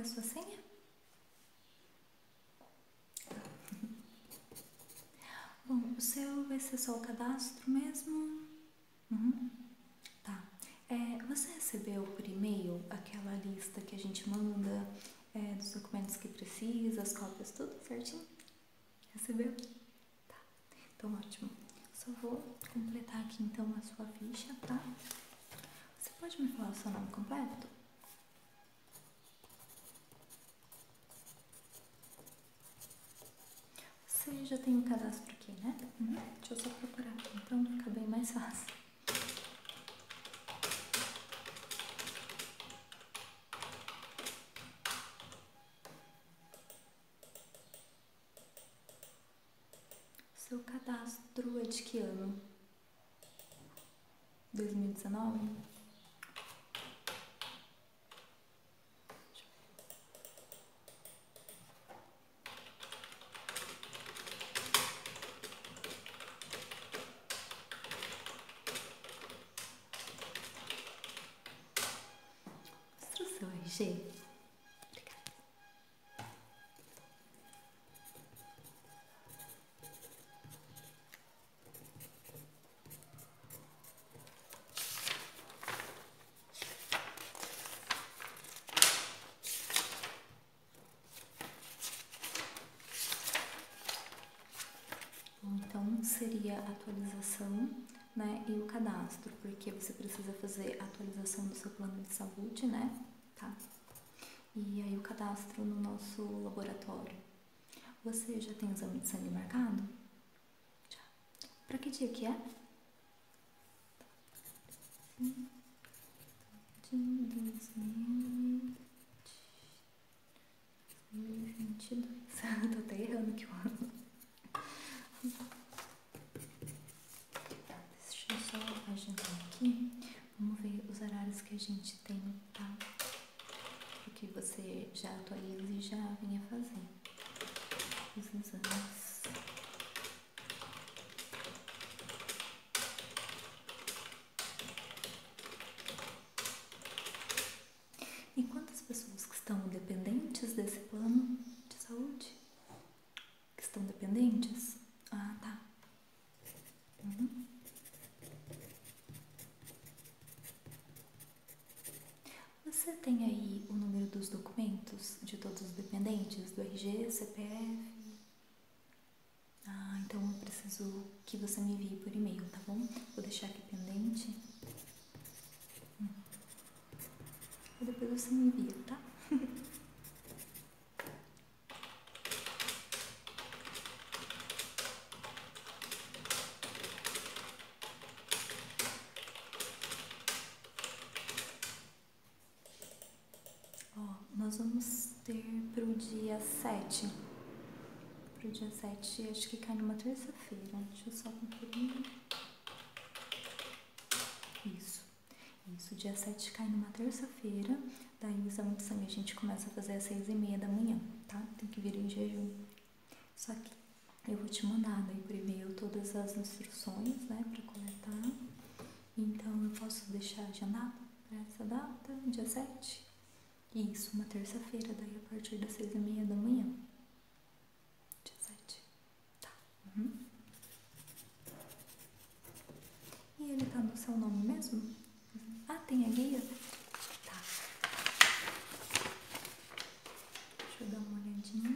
a sua senha? Bom, o seu vai ser só o cadastro mesmo? Uhum. Tá. É, você recebeu por e-mail aquela lista que a gente manda é, dos documentos que precisa, as cópias, tudo certinho? Recebeu? Tá. Então, ótimo. Só vou completar aqui então a sua ficha, tá? Você pode me falar o seu nome completo? Você já tem um cadastro aqui, né? Uhum. Deixa eu só procurar aqui, então fica bem mais fácil. Seu cadastro é de que ano? 2019? Seria a atualização né, e o cadastro, porque você precisa fazer a atualização do seu plano de saúde, né? Tá. E aí o cadastro no nosso laboratório. Você já tem exame de sangue marcado? Já. Pra que dia que é? Sim. De 2022. Tô até errando aqui o ano. Tá, deixa eu só agendar aqui. Vamos ver os horários que a gente tem, tá? Porque você já atualiza e já vinha fazer os exames. E quantas pessoas que estão dependentes desse plano de saúde? Que estão dependentes? Ah, tá. Uhum. Você aí o número dos documentos de todos os dependentes, do RG, CPF? Ah, então eu preciso que você me envie por e-mail, tá bom? Vou deixar aqui pendente. Hum. E depois você me envia, tá? Vamos ter pro dia 7. Pro dia 7, acho que cai numa terça-feira. Deixa eu só conferir. Isso. Isso, dia 7 cai numa terça-feira. Daí o exame de sangue a gente começa a fazer às 6 e meia da manhã, tá? Tem que vir em jejum. Só que eu vou te mandar daí por e-mail todas as instruções, né, pra coletar. Então eu posso deixar agendado pra essa data, dia 7? Isso, uma terça-feira, daí a partir das seis e meia da manhã. Dia 7. Tá. Uhum. E ele tá no seu nome mesmo? Ah, tem a guia? Tá. Deixa eu dar uma olhadinha.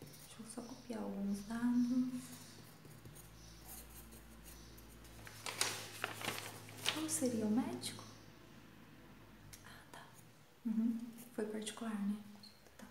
Deixa eu só copiar alguns dados. Qual seria o médico? Ah, tá. Uhum. Foi particular, né? Tá.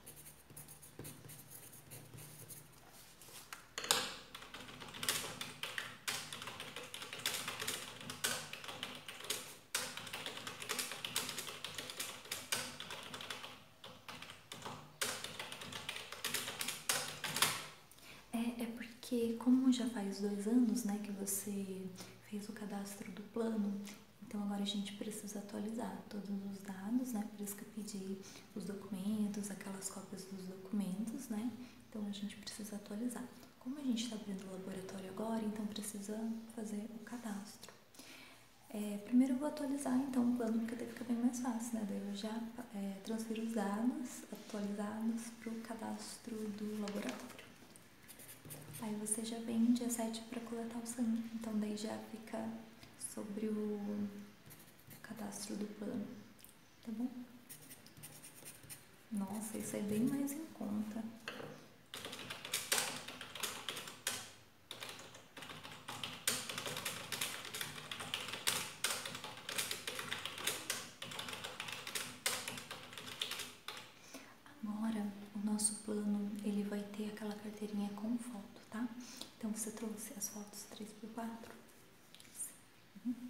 É, é porque, como já faz dois anos, né, que você fez o cadastro do plano, então agora a gente precisa atualizar todos os dados, né? Por isso que eu pedi os documentos, aquelas cópias dos documentos, né? Então a gente precisa atualizar. Como a gente está abrindo o laboratório agora, então precisa fazer o cadastro. É, primeiro eu vou atualizar então o plano, porque daí fica bem mais fácil, né? Daí eu já é, transfiro os dados atualizados para o cadastro do laboratório. Aí você já vem dia 7 para coletar o sangue, então daí já fica sobre o cadastro do plano, tá bom? Nossa, isso é bem mais em conta. Agora, o nosso plano, ele vai ter aquela carteirinha com foto, tá? Então, você trouxe as fotos 3x4? Uhum.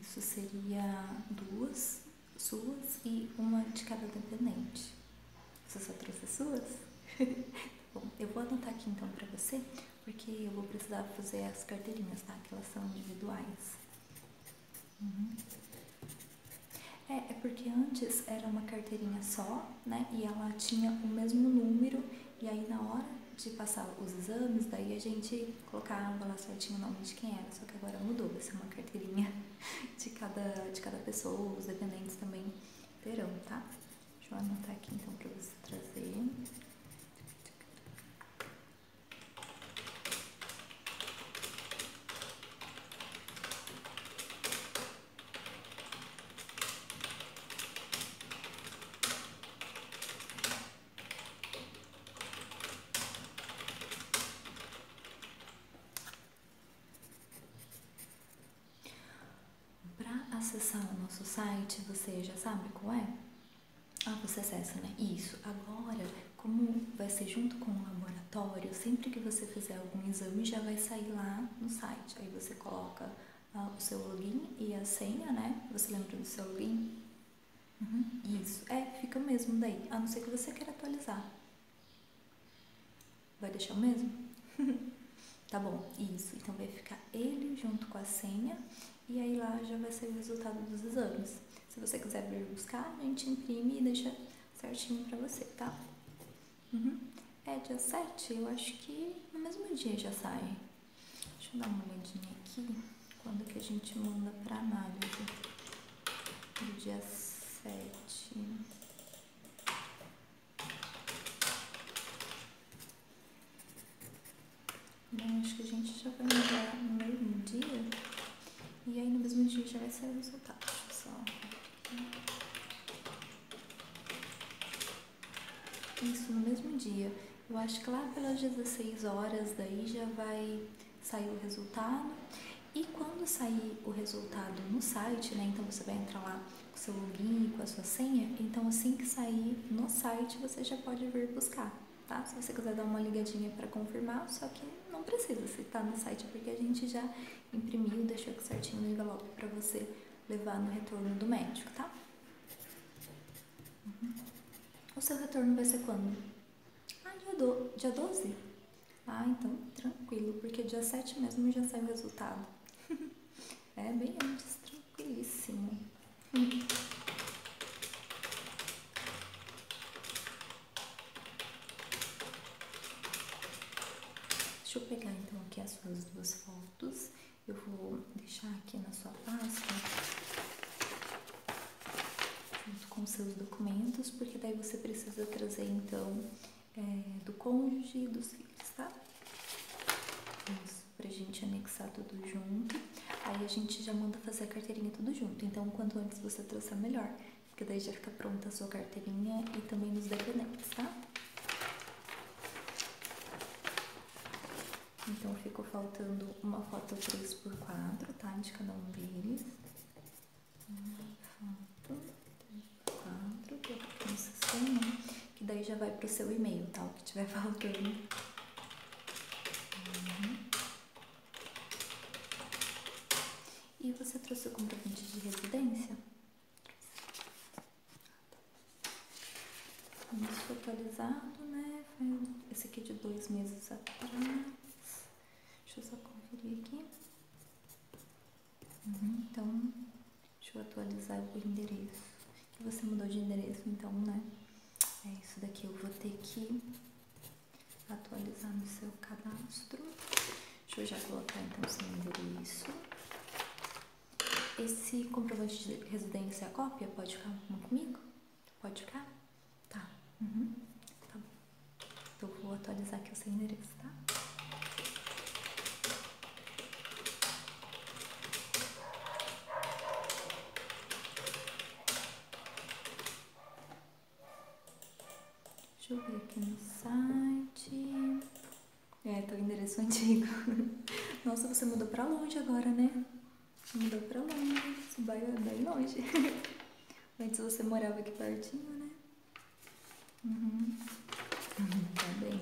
Isso seria duas suas e uma de cada dependente. Você só trouxe as suas? Bom, eu vou anotar aqui então para você, porque eu vou precisar fazer as carteirinhas, tá? Que elas são individuais. Uhum. É, é porque antes era uma carteirinha só, né? E ela tinha o mesmo número, e aí na hora de passar os exames, daí a gente colocava lá certinho o nome de quem era, só que agora mudou, vai ser uma carteirinha de cada, de cada pessoa, os dependentes também terão, tá? Deixa eu anotar aqui então para você trazer. Para acessar o nosso site, você já sabe qual é? Ah, você acessa, né? Isso. Agora, como vai ser junto com o laboratório, sempre que você fizer algum exame, já vai sair lá no site. Aí você coloca ah, o seu login e a senha, né? Você lembra do seu login? Uhum. Isso. É, fica o mesmo daí. A não ser que você queira atualizar. Vai deixar o mesmo? tá bom, isso. Então vai ficar ele junto com a senha e aí lá já vai ser o resultado dos exames. Se você quiser vir buscar, a gente imprime e deixa certinho pra você, tá? Uhum. É dia 7, eu acho que no mesmo dia já sai. Deixa eu dar uma olhadinha aqui, quando que a gente manda pra análise. No dia 7. Bem, acho que a gente já vai mandar no mesmo dia. E aí no mesmo dia já vai sair o resultado. Deixa eu só. Isso, no mesmo dia. Eu acho que lá pelas 16 horas daí já vai sair o resultado. E quando sair o resultado no site, né? Então você vai entrar lá com seu login, com a sua senha. Então assim que sair no site, você já pode vir buscar, tá? Se você quiser dar uma ligadinha para confirmar, só que não precisa se tá no site, porque a gente já imprimiu, deixou aqui certinho no envelope para você levar no retorno do médico, tá? Uhum. O seu retorno vai ser quando? Ah, dia, do, dia 12? Ah, então tranquilo, porque dia 7 mesmo já sai o resultado. é bem antes, tranquilíssimo. Deixa eu pegar então aqui as suas duas fotos. Eu vou deixar aqui na sua pasta junto com seus documentos, porque daí você precisa trazer então é, do cônjuge e dos filhos, tá? Isso, pra gente anexar tudo junto. Aí a gente já manda fazer a carteirinha tudo junto. Então, quanto antes você trouxer, melhor. Porque daí já fica pronta a sua carteirinha e também nos dependentes, tá? Então, ficou faltando uma foto 3x4, tá? De cada um deles. Uma foto 3x4, que eu tô no sistema, que daí já vai pro seu e-mail, tá? O que tiver faltando. Uhum. E você trouxe o comprovante de residência? Isso atualizado, né? Foi esse aqui de dois meses atrás. Deixa eu só conferir aqui. Uhum, então, deixa eu atualizar o endereço. Que você mudou de endereço, então, né? É isso daqui, eu vou ter que atualizar no seu cadastro. Deixa eu já colocar então seu endereço. Esse comprovante de residência, a cópia, pode ficar comigo? Pode ficar? Tá. Uhum. Tá bom. Então, vou atualizar aqui o seu endereço, tá? Deixa eu ver aqui no site. É, tá o endereço antigo. Nossa, você mudou pra longe agora, né? Mudou pra longe. Você vai bem longe. Antes você morava aqui pertinho, né? Uhum. Tá bem.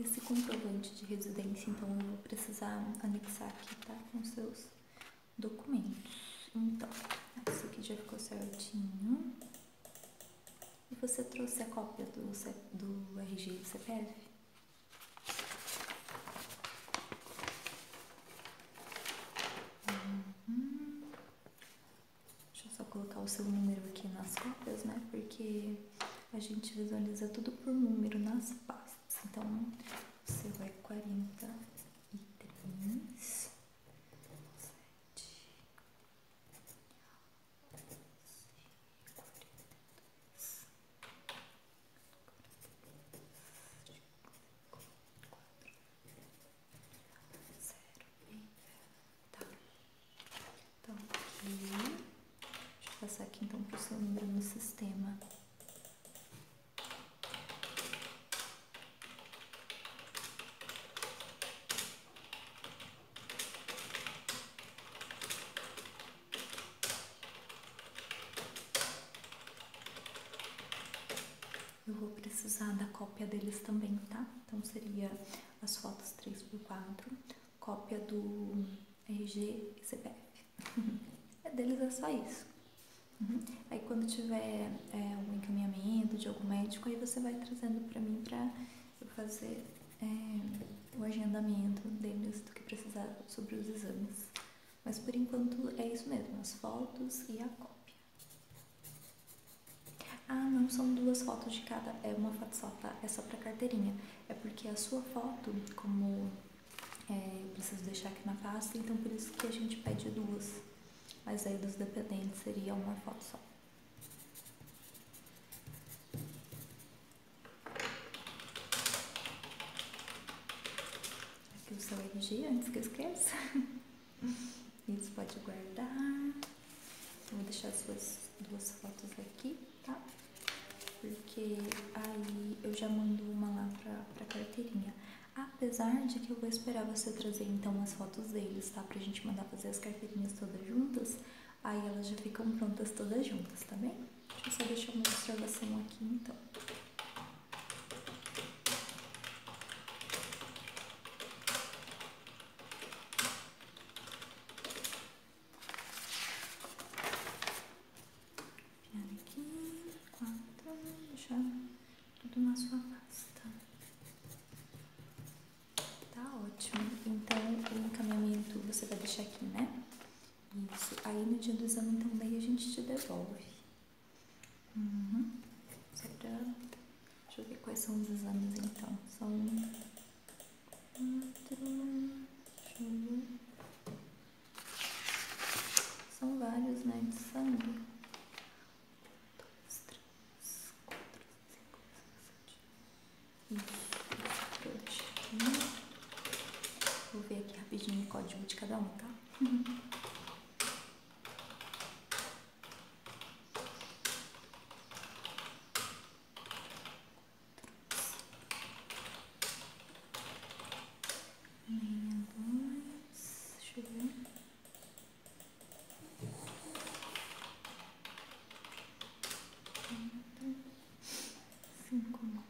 Esse comprovante de residência, então, eu vou precisar anexar aqui, tá? Com seus documentos. Então, isso aqui já ficou certinho. E você trouxe a cópia do, do RG e CPF? Uhum. Deixa eu só colocar o seu número aqui nas cópias, né? Porque a gente visualiza tudo por número nas pastas. Então, o seu é 43. Tá. Então, aqui. Deixa eu passar aqui então pro seu número no sistema. Eu vou precisar da cópia deles também, tá? Então seria as fotos 3x4, cópia do RG e CPF. é deles é só isso. Uhum. Aí quando tiver é, algum encaminhamento de algum médico, aí você vai trazendo pra mim pra eu fazer é, o agendamento deles do que precisar sobre os exames. Mas por enquanto é isso mesmo, as fotos e a cópia. Ah, não são duas fotos de cada, é uma foto só, tá? É só pra carteirinha. É porque a sua foto, como é, eu preciso deixar aqui na pasta, então por isso que a gente pede duas. Mas aí dos dependentes seria uma foto só. Aqui o seu RG, antes que eu esqueça. Isso pode guardar. Vou deixar as suas duas fotos aqui? Porque aí eu já mando uma lá pra, pra carteirinha. Apesar de que eu vou esperar você trazer então as fotos deles, tá? Pra gente mandar fazer as carteirinhas todas juntas. Aí elas já ficam prontas todas juntas, tá bem? Deixa eu só deixar uma observação aqui então. aqui, quatro, deixar tudo na sua pasta. Tá ótimo. Então, o encaminhamento você vai deixar aqui, né? Isso. Aí no dia do exame, daí a gente te devolve. Uhum. Pra... Deixa eu ver quais são os exames, então. São... Quatro... Deixa eu ver... São vários, né, de sangue. Isso, Vou o código de cada um, tá? Meia dois. Cinco, nove.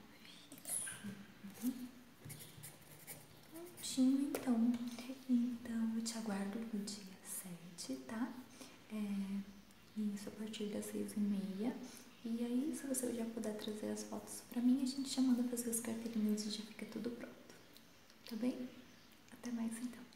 Uhum. Então. Aguardo no dia 7, tá? É, isso a partir das seis e meia. E aí, se você já puder trazer as fotos pra mim, a gente já manda fazer as carteirinhas e já fica tudo pronto. Tá bem? Até mais então.